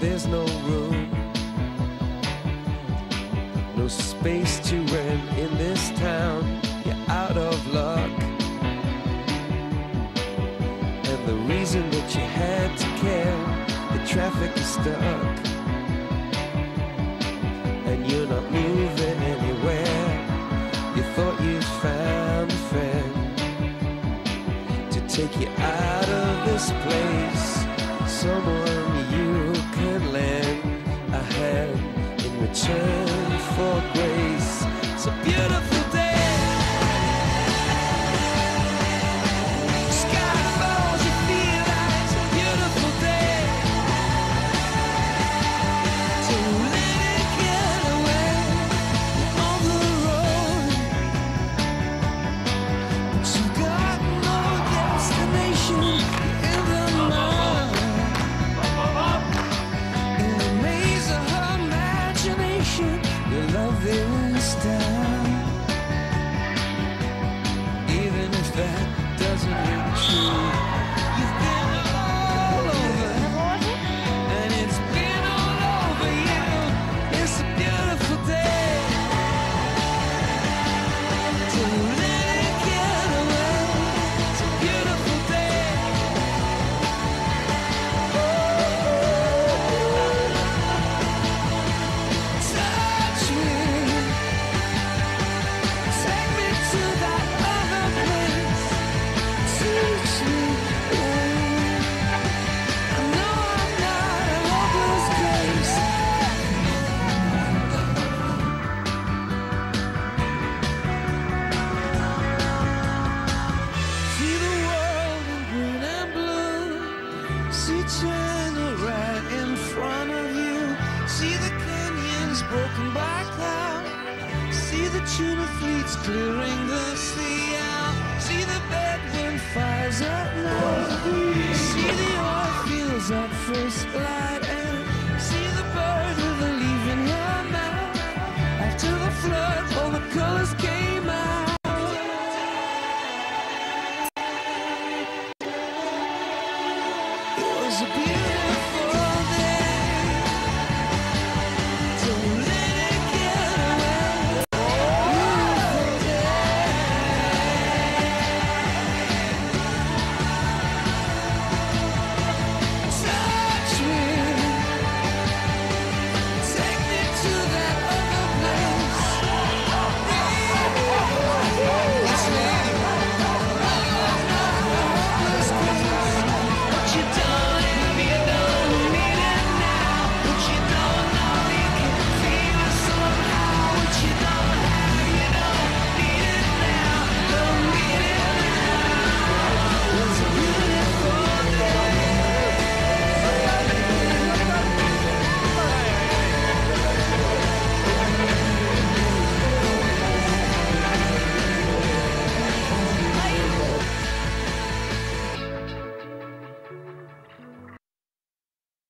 there's no room, no space to rent in this town. You're out of luck. And the reason that you had to care, the traffic is stuck. And you're not moving anywhere. You thought you found a friend to take you out of this place. Someone hand in return for grace. It's a beautiful canyons broken by cloud. See the tuna fleets clearing the sea out. See the Bedouin fires at night. See the oil fields at first light.